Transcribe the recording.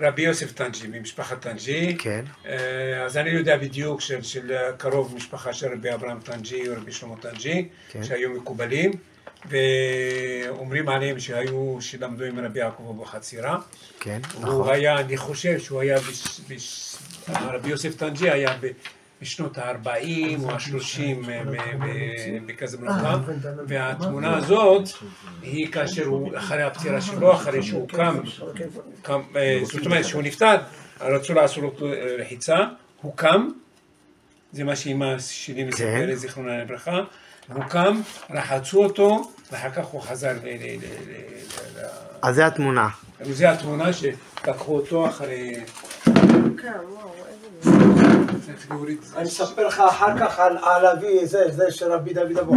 רבי יוסף טנג'י, ממשפחת טנג'י. כן. אה, אז אני יודע בדיוק של, של קרוב משפחה של רבי אברהם טנג'י או רבי שלמה טנג'י, כן. שהיו מקובלים, ואומרים עליהם שהיו, שלמדו עם רבי יעקב אבוחצירא. כן, הוא נכון. היה, אני חושב שהוא היה, בש, בש, רבי יוסף טנג'י היה ב, בשנות ה-40 או ה-30 בקזבלנקה, והתמונה הזאת היא כאשר הוא, אחרי הפטירה שלו, אחרי שהוא קם, אה, זאת אומרת שהוא נפטר, רצו לעשות לו אה, רחיצה, הוא קם, זה מה שאימא שלי מספרת, זיכרונה לברכה, הוא קם, רחצו אותו, ואחר כך הוא חזר ל... אז זה התמונה. זו התמונה שלקחו אותו אחרי... אני אספר לך אחר כך על אבי, זה, זה של רבי דוד אבו.